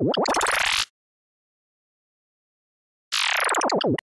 you